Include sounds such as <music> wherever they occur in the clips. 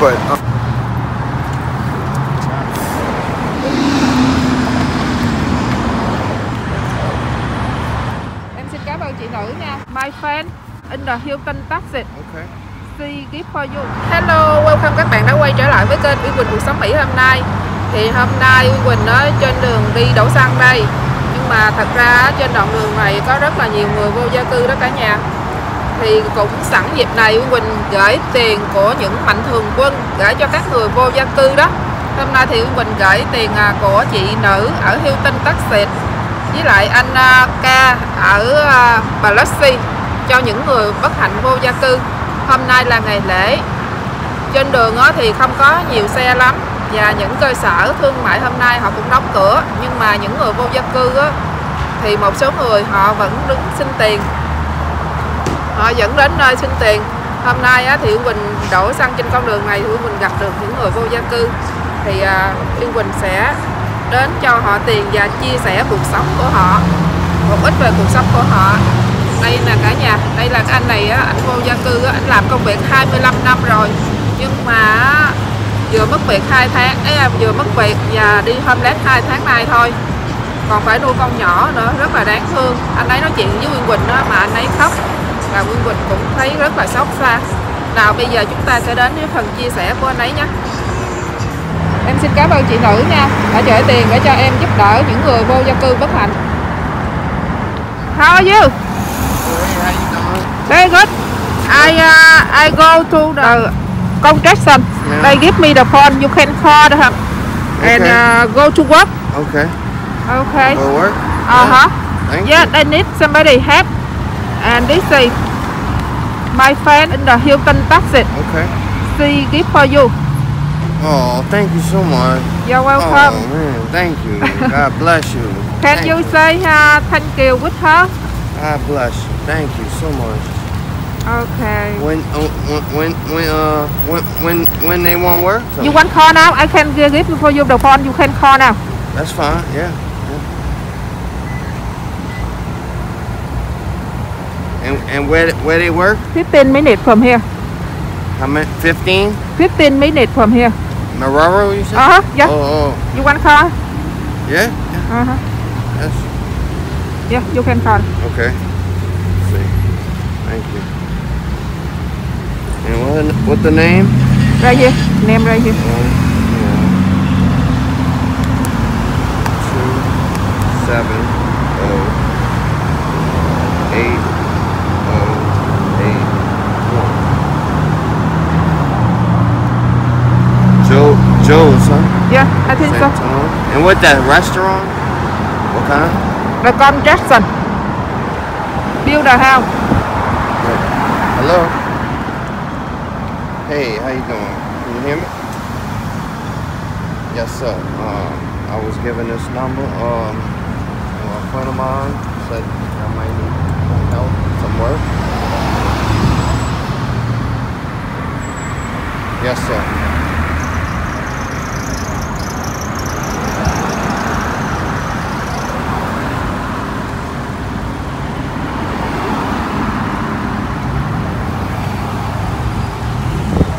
but uh, Em xin cảm ơn chị nữ nha. My friend in the Hilton Taxi. okay. See gift for you. Hello, welcome các bạn đã quay trở lại với kênh Uy Quỳnh Cuộc Sống Mỹ hôm nay. Thì hôm nay Uy Quỳnh ở trên đường đi đổ xăng đây. Nhưng mà thật ra trên đoạn đường này có rất là nhiều người vô gia cư đó cả nhà. Thì cũng sẵn dịp này Quỳnh gửi tiền của những mạnh thường quân gửi cho các người vô gia cư đó. Hôm nay thì Quỳnh gửi tiền à, của chị nữ ở Hilton Taxi với lại anh à, Ca ở à, Biloxi cho những người bất hạnh vô gia cư. Hôm nay là ngày lễ. Trên đường thì không có nhiều xe lắm và những cơ sở thương mại hôm nay họ cũng đóng cửa nhưng mà những người vô gia cư thì một số người họ vẫn đứng xin tiền họ dẫn đến nơi xin tiền. Hôm nay á thì Uyên Quỳnh đổ xăng trên con đường này thì Uyên Quỳnh gặp được những người vô gia cư. Thì ờ, à, Uyên Quỳnh sẽ đến cho họ tiền và chia sẻ cuộc sống của họ một ít về cuộc sống của họ. Đây là cả nhà đây là cái anh này á anh vô gia cư á anh làm công việc 25 năm rồi. Nhưng mà vừa mất việc hai tháng ấy à, vừa mất việc và đi homeless hai tháng nay thôi. Còn phải nuôi con nhỏ nữa rất là đáng thương. Anh ấy nói chuyện với Nguyên Quỳnh đó mà anh ấy khóc và Nguyên Quỳnh cũng thấy rất là xót xa nào bây giờ chúng ta sẽ đến với phần chia sẻ của anh ấy nhé em xin cảm ơn chị nữ nha đã gửi tiền để cho em giúp đỡ những người vô gia cư bất hạnh How are you? Very good. I uh, I go to the congregation. Yeah. They give me the phone. You can call them and Okay. uh, go to work. Okay. Okay. Will work? Uh huh. Yeah, you. they need somebody help. And this is my friend in the Hilton Taxi. Okay. She give for you. Oh, thank you so much. You're welcome. Oh man, thank you. God bless you. <laughs> Can Thank you say uh, thank you with her? God bless you. Thank you so much. Okay. When uh, when when uh when when when they want work? So You want call now? I can give for you the phone. You can call now. That's fine. Yeah. And where where they work? 15 minutes from here. How many? Fifteen? 15 minutes from here. Marrero, you said? Uh huh. Yeah. Oh, oh, You want call? yeah. yeah. Uh huh. That's Yeah, you can call. okay. Let's see. Thank you. And what what the name? Right here. Name right here. One, two, seven, oh, eight, oh, eight, one. Joe, Joe's, huh? Yeah, I think so. Santon. And what that restaurant? What kind? The Con Jackson. Build a house. Hello. Hey, how you doing? Can you hear me? Yes, sir. Um, I was given this number. Um, a friend of mine said I might need some help, some work. Yes, sir.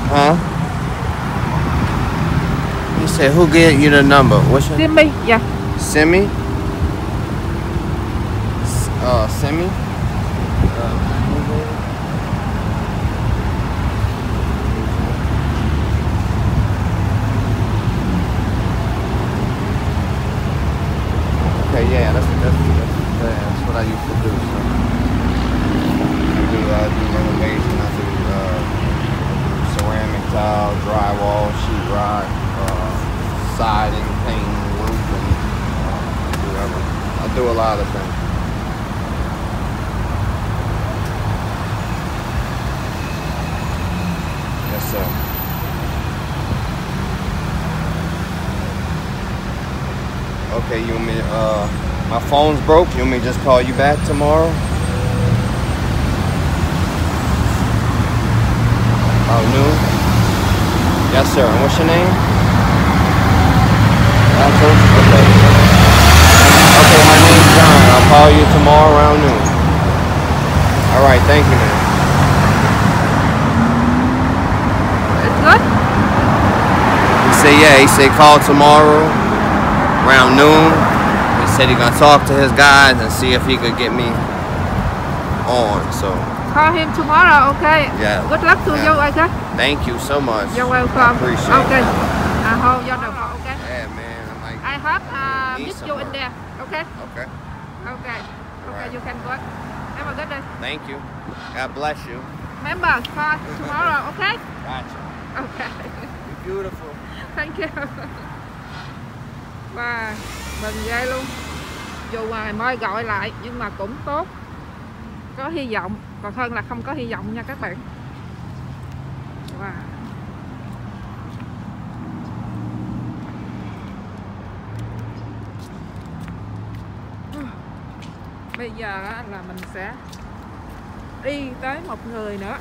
Huh? "Who gave you the number? What's your me? Yeah. Semi? Uh, Semi? Uh, okay, yeah, that's, that's, that's, that's what I used to do. So. I do, uh, do renovation, I do, uh, ceramic tile, drywall, sheetrock, siding, painting, roofing, uh, do everything. I do a lot of things. Yes, sir. Okay, you want me, uh, my phone's broke. You want me just call you back tomorrow? About noon? Yes, sir. And what's your name? Anton? Okay. Okay, my name's John. I'll call you tomorrow around noon. All right, thank you, man. It's good. He said, yeah, he said call tomorrow around noon. He said he's gonna talk to his guys and see if he could get me on. So Call him tomorrow, okay? Yeah. Good luck to Yeah. you, okay? thank you so much. You're welcome. appreciate okay. it. I hope you uh, Need meet some you in there, okay? okay. Okay. Okay, Alright. you can work. Have a good day. Thank you. God bless you. Remember, call tomorrow, <laughs> okay? Gotcha. Okay. You're beautiful. Thank you. Và mình ghê luôn. Dù mà mới gọi lại nhưng mà cũng tốt. Có hy vọng, còn hơn là không có hy vọng nha các bạn. Wow. Bây giờ là mình sẽ đi tới một người nữa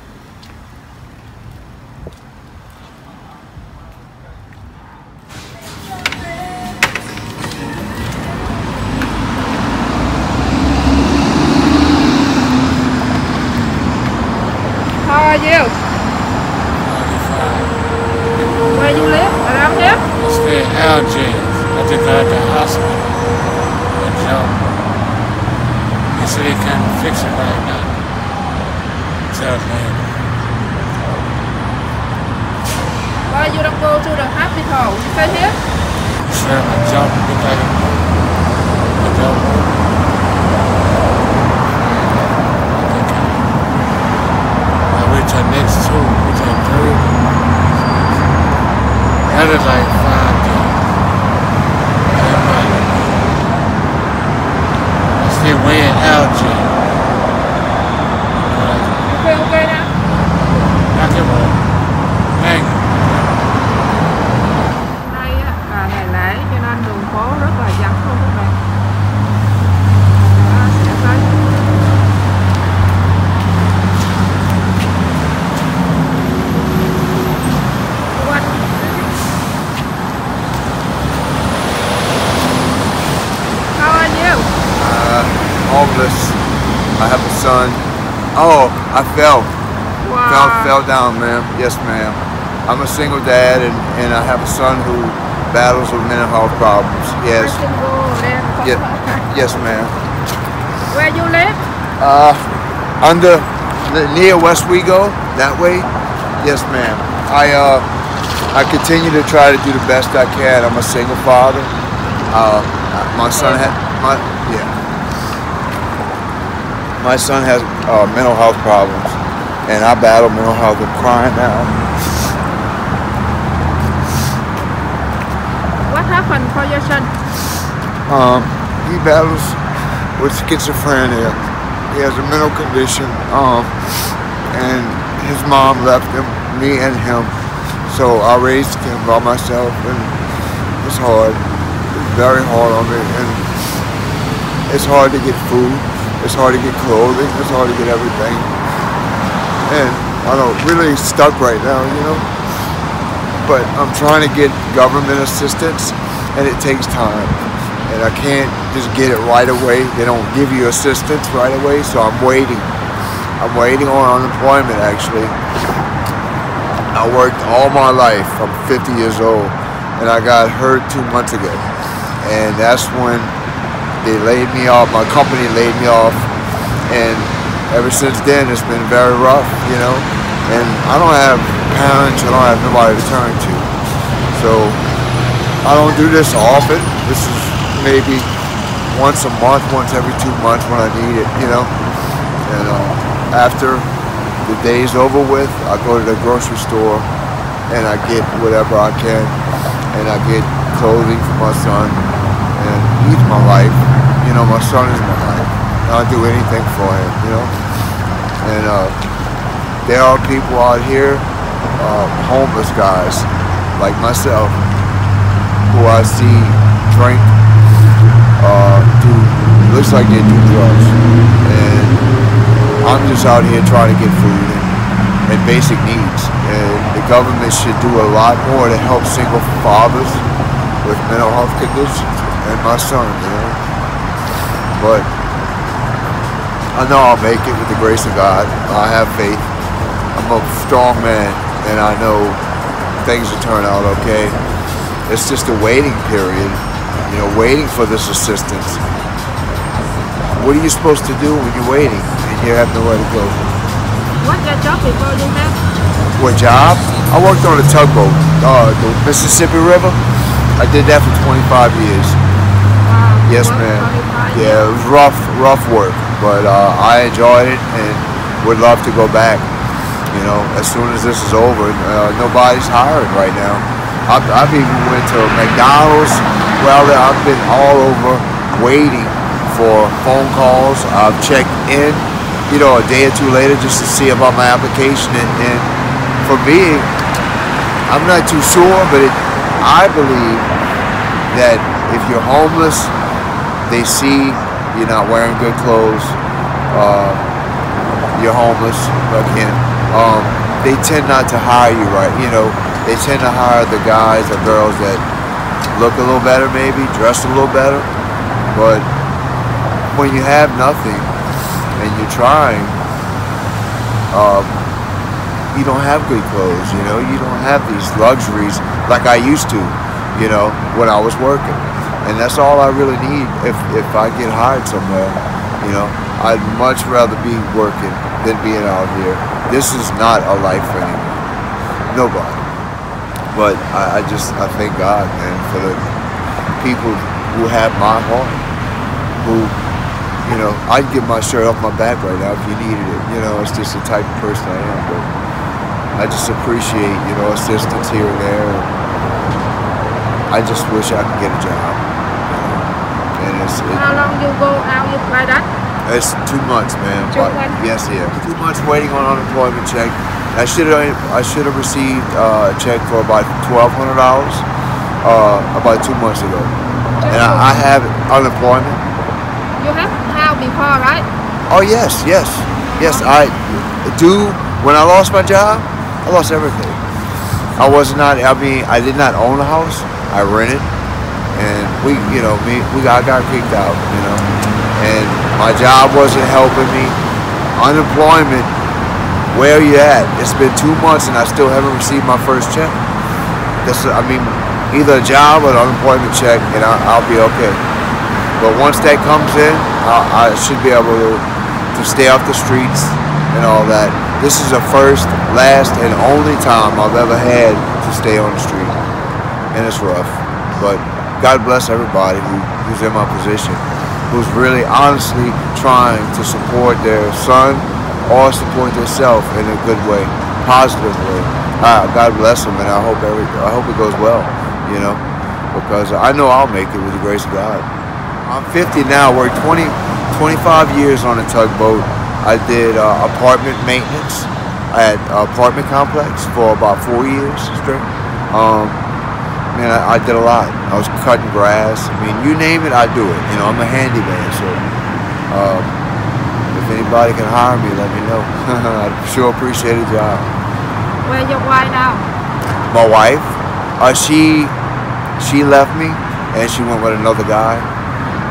How are you? Fix it right now. Tell me. Why you don't go to the hospital? You stay here? He said my job would be like a job. Till next two, wait till three. That is like five days. Everybody. I stay way in Algiers. You feel okay now? Knock him on. Thank you. Nay á, là ngày lễ cho nên đường phố rất là vắng luôn các bạn. Đó, sẽ thấy. Quanh. How are you? Uh, homeless. I have a son. Oh, I fell. Down, ma'am. Yes, ma'am. I'm a single dad, and, and I have a son who battles with mental health problems. Yes, I can go there. yeah, yes, ma'am. Where you live? Uh, under near Westwego, that way. Yes, ma'am. I uh, I continue to try to do the best I can. I'm a single father. Uh, my son had my yeah. My son has uh, mental health problems, and I battle mental health. I'm crying now. What happened for your son? Um, he battles with schizophrenia. He has a mental condition. Um, and his mom left him, me and him. So I raised him by myself, and it's hard. It's very hard on me, and it's hard to get food. It's hard to get clothing. It's hard to get everything. And I don't really stuck right now, you know. But I'm trying to get government assistance, and it takes time and I can't just get it right away. They don't give you assistance right away, so I'm waiting. I'm waiting on unemployment actually. I worked all my life. I'm 50 years old, and I got hurt two months ago, and that's when they laid me off. My company laid me off, and ever since then it's been very rough, you know. And I don't have parents. I don't have nobody to turn to, so I don't do this often. This is maybe once a month, once every two months when I need it, you know. And uh, after the day's over with, I go to the grocery store and I get whatever I can, and I get clothing for my son, and he's my life. You know, my son is my life. I'll do anything for him, you know. And uh, there are people out here, uh, homeless guys like myself, who I see drink, uh, do looks like they do drugs, and I'm just out here trying to get food and, and basic needs. And the government should do a lot more to help single fathers with mental health conditions, and my son, you know. But I know I'll make it with the grace of God. I have faith. I'm a strong man, and I know things will turn out okay. It's just a waiting period, you know, waiting for this assistance. What are you supposed to do when you're waiting and you have nowhere to go? What your job before you have? What job? I worked on a tugboat, uh, the Mississippi River. I did that for 25 years. Yes, ma'am. Yeah, it was rough, rough work, but uh, I enjoyed it and would love to go back. You know, as soon as this is over, uh, nobody's hiring right now. I've, I've even went to McDonald's. Well, I've been all over waiting for phone calls. I've checked in, you know, a day or two later just to see about my application. And, and for me, I'm not too sure, but it, I believe that if you're homeless, they see you're not wearing good clothes, uh, you're homeless again. Um, they tend not to hire you right. You know, they tend to hire the guys or girls that look a little better, maybe dress a little better. But when you have nothing and you're trying, um, you don't have good clothes. You know, you don't have these luxuries like I used to. You know, when I was working, and that's all I really need if if I get hired somewhere. You know, I'd much rather be working than being out here. This is not a life for anyone. Nobody. But I, I just I thank God, man, for the people who have my heart, who you know, I'd give my shirt off my back right now if you needed it. You know, it's just the type of person I am. But I just appreciate, you know, assistance here and there. I just wish I could get a job. You know? And it's, it, How long you go out you like that? it's two months, man. Two months? Yes, yeah. Two months waiting on unemployment check. I should have I should have received uh, a check for about twelve hundred dollars uh, about two months ago, and I, I have unemployment. You have how before, right? Oh yes, yes, yes. I do. When I lost my job, I lost everything. I was not. I mean, I did not own a house. I rented, and we, you know, me, we got, got kicked out. You know, and my job wasn't helping me. Unemployment. Where are you at? It's been two months, and I still haven't received my first check. That's. I mean, either a job or an unemployment check, and I, I'll be okay. But once that comes in, I, I should be able to, to stay off the streets and all that. This is the first, last, and only time I've ever had to stay on the street. And it's rough. But God bless everybody who, who's in my position, who's really honestly trying to support their son or support themselves in a good way, positive way. Uh, God bless them, and I hope every, I hope it goes well, you know, because I know I'll make it with the grace of God. I'm 50 now. Worked 20, 25 years on a tugboat. I did uh, apartment maintenance at apartment complex for about four years straight. Um, man, I, I did a lot. I was cutting grass. I mean, you name it, I do it. You know, I'm a handyman, so um, if anybody can hire me, let me know. <laughs> I'd sure appreciate a job. Where your wife now? My wife, uh, she she left me and she went with another guy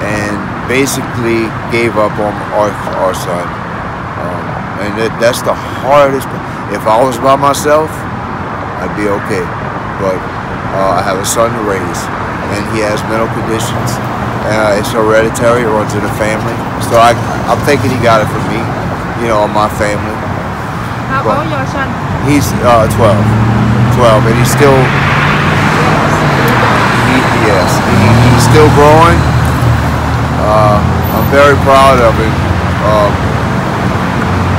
and basically gave up on our, our son. Um, and it, that's the hardest. If I was by myself, I'd be okay. But uh, I have a son to raise, and he has mental conditions. Uh, it's hereditary; it runs in the family. So I, I'm thinking he got it from me, you know, my family. How Well- old your son? He's uh, 12. 12, and he's still, he, yes, he, he's still growing. Uh, I'm very proud of him. Um,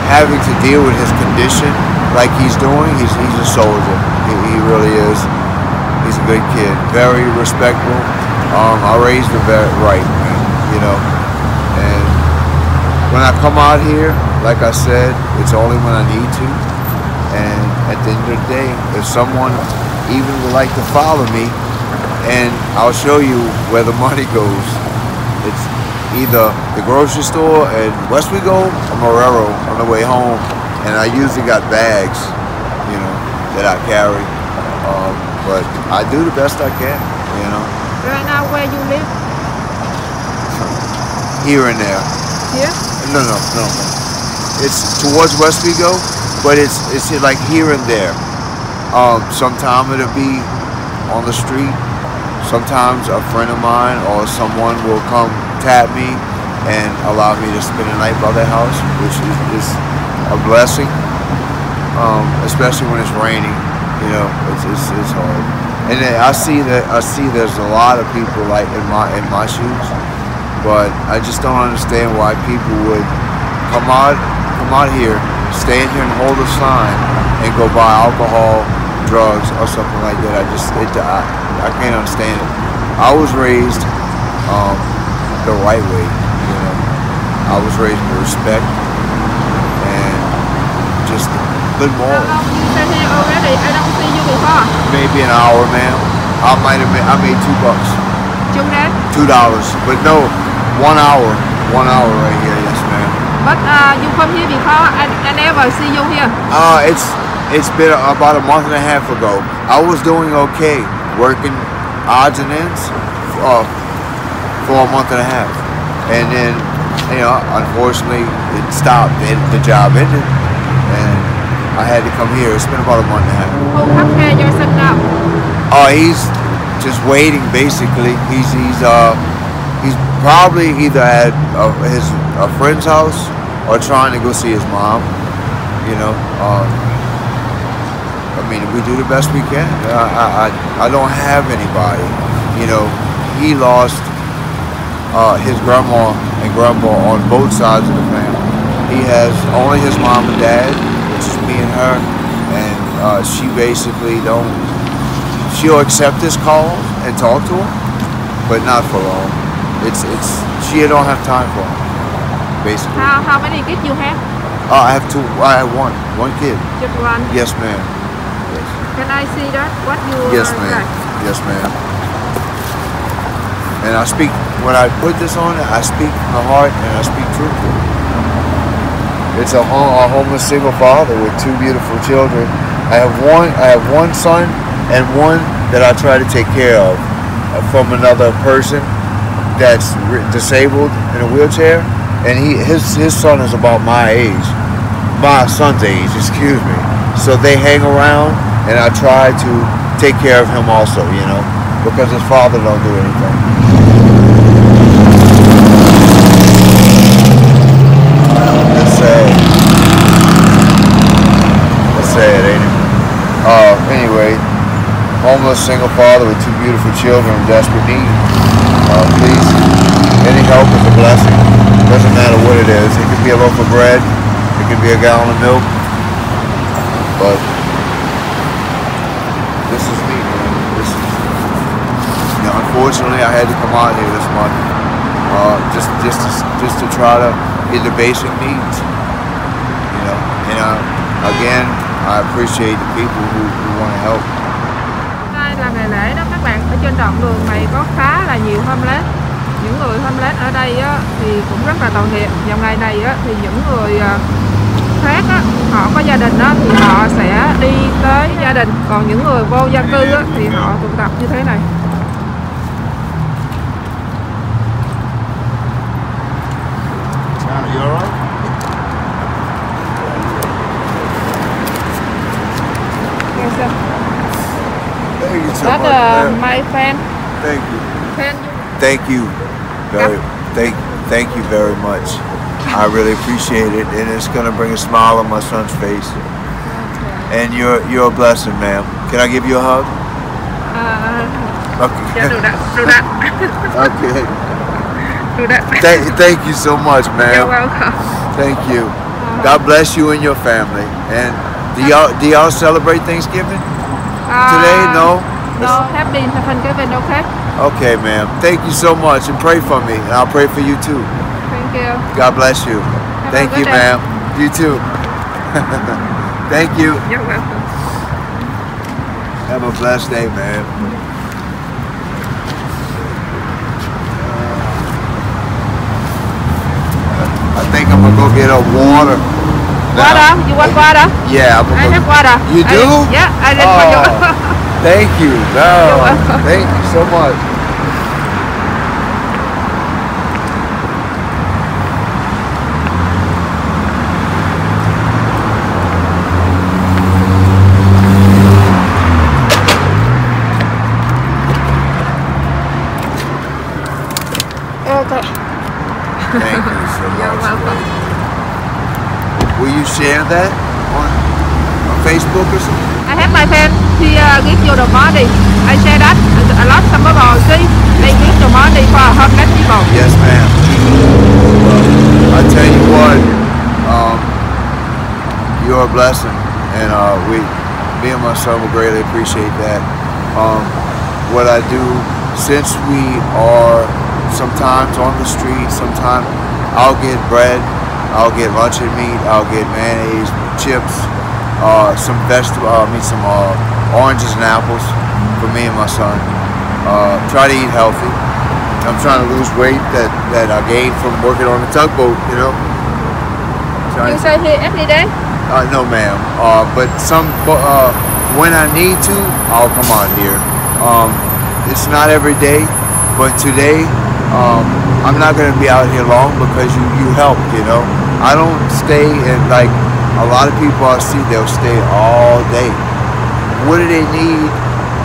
having to deal with his condition like he's doing, he's, he's a soldier. He, he really is. He's a good kid, very respectful. Um, I raised him very right, man, you know. And when I come out here, like I said, it's only when I need to. And at the end of the day, if someone even would like to follow me, and I'll show you where the <laughs> money goes. It's either the grocery store in Westwego or Marrero on the way home, and I usually got bags, you know, that I carry. Um, but I do the best I can, you know, Right now where you live? here and there. Here? No, no, no, no. It's towards Westwego, but it's it's like here and there. Um, sometime it'll be on the street. sometimes a friend of mine or someone will come tap me and allow me to spend the night by their house, which is, is a blessing. Um, especially when it's raining, you know, it's, it's, it's hard. And I see that I see there's a lot of people like in my in my shoes, but I just don't understand why people would come out come out here, stand here and hold a sign, and go buy alcohol, drugs, or something like that. I just it I, I can't understand it. I was raised um, the right way, you know. I was raised with respect and just good How long you stay here already? I don't see you before. Maybe an hour, ma'am. I might have made, I made two bucks, Two days. two dollars, but no, one hour, one hour right here, yes, ma'am. But uh, you come here before. I, I never see you here. Uh, it's it's been about a month and a half ago. I was doing okay, working odds and ends uh, for a month and a half, and then you know, unfortunately, it stopped. It, the job ended, I had to come here. It's been about a month and a half. Who come care your son now? Uh, he's just waiting. Basically, he's he's uh he's probably either at uh, his a friend's house or trying to go see his mom. You know, um, I mean, we do the best we can. I, I I I don't have anybody. You know, he lost uh, his grandma and grandpa on both sides of the family. He has only his mom and dad, which is me and her, and uh, she basically don't she'll accept his call and talk to him, but not for long. It's it's she don't have time for him, basically. How how many kids you have? Uh, I have two. I have one, one kid. Just one. Yes, ma'am. Yes, Can I see that? What you yes, ma'am. Yes, ma'am. And I speak when I put this on. I speak my heart and I speak truth. It's a, a homeless single father with two beautiful children. I have one. I have one son and one that I try to take care of uh, from another person that's disabled in a wheelchair, and he his his son is about my age, my son's age, excuse me. So they hang around, and I try to take care of him also, you know, because his father don't do anything. It's sad. It's sad, ain't it? Uh, anyway, homeless single father with two beautiful children in desperate need. Uh, please, any help is a blessing. Doesn't matter what it is. It could be a loaf of bread. It could be a gallon of milk. But this is me, man. This is, you know, unfortunately, I had to come out here this month. Uh, just, just, to, just to try to get the basic needs. You know, and uh, again, I appreciate the people who, who want to help. Bạn. Ở trên đoạn đường này có khá là nhiều homeless. Những người homeless ở đây á, thì cũng rất là tội nghiệp. Vào ngày này á, thì những người à, khác á, họ có gia đình á, thì họ sẽ đi tới gia đình. Còn những người vô gia cư á, thì họ tụ tập như thế này. Yes, sir. Thank you so much. uh, my friend. Thank you. Thank you. Very thank thank you very much. I really appreciate it and it's gonna bring a smile on my son's face. And you're you're a blessing, ma'am. Can I give you a hug? uh, Okay. yeah, do that, do that, <laughs> okay. do that. Thank thank you so much, ma'am. You're welcome. Thank you. God bless you and your family. And do y'all do y'all celebrate Thanksgiving today? Uh, No? have No, happy Thanksgiving, okay? Okay, ma'am. Thank you so much and pray for me. And I'll pray for you too. Thank you. God bless you. Have Thank you, ma'am. You too. <laughs> Thank you. You're welcome. Have a blessed day, man. I think I'm gonna go get a water. You want water? Yeah. I'm I have water. You do? I, yeah, I did oh, you. thank you. <laughs> No, thank you so much. Okay. Thank you so <laughs> much. You're welcome. Will you share that on, on Facebook or something? I have my friend he uh, give you the money I share that a lot some people see they give the money for homeless people Yes, ma'am. Well, I tell you what, um, you're a blessing, and uh, we, me and my son will greatly appreciate that. Um, what I do, since we are sometimes on the street, sometimes I'll get bread, I'll get luncheon meat, I'll get mayonnaise, chips, uh, some vegetable, uh, I mean some uh, oranges and apples for me and my son. Uh, try to eat healthy. I'm trying to lose weight that, that I gained from working on the tugboat, you know. Trying you say here every day uh, no, ma'am. Uh, but some, uh, when I need to, I'll come on here. Um, it's not every day, but today, um, I'm not gonna be out here long because you you helped. You know, I don't stay and like a lot of people I see, they'll stay all day. What do they need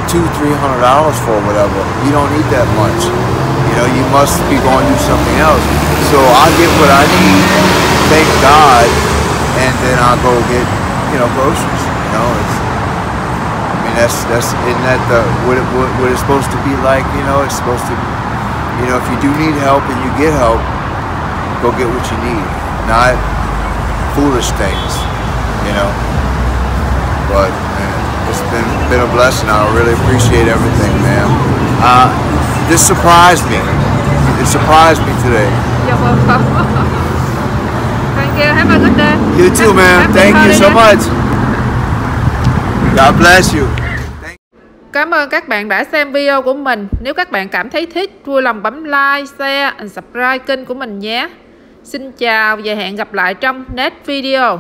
two, three hundred dollars for, whatever? You don't need that much. You know, you must be going to do something else. So I get what I need. Thank God and then I'll go get, you know, groceries. You know, it's. I mean, that's that's isn't that the what it what, what it's supposed to be like? You know, it's supposed to. be, You know, if you do need help and you get help, go get what you need, not foolish things. You know. But man, it's been been a blessing. I really appreciate everything, man. Uh, this surprised me. It surprised me today. You're <laughs> welcome Thank you have a good day You too, man. Happy Thank you so much. God bless you. Cảm ơn các bạn đã xem video của mình. Nếu các bạn cảm thấy thích, vui lòng bấm like, share and subscribe kênh của mình nhé. Xin chào và hẹn gặp lại trong next video.